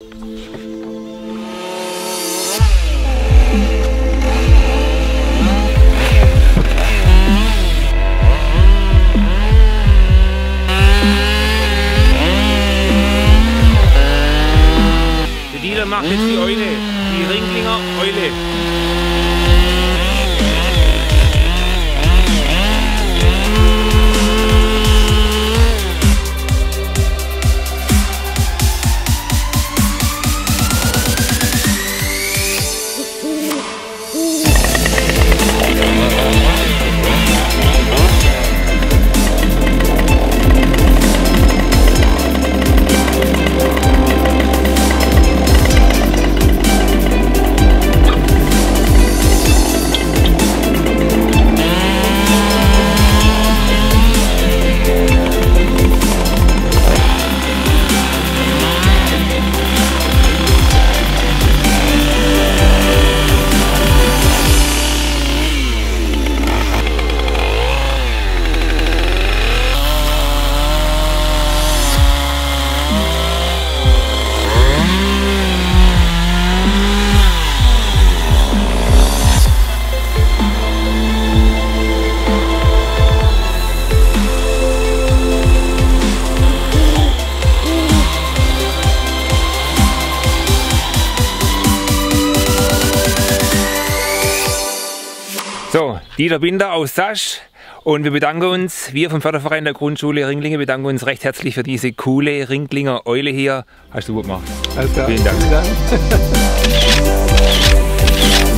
Der Dieter macht jetzt die Eule, die Ringlinger Eule. So, Dieter Binder aus Sasch und wir bedanken uns, wir vom Förderverein der Grundschule Ringlinge bedanken uns recht herzlich für diese coole Ringlinger Eule hier. Hast du gut gemacht. Alles klar. Vielen Dank. Vielen Dank.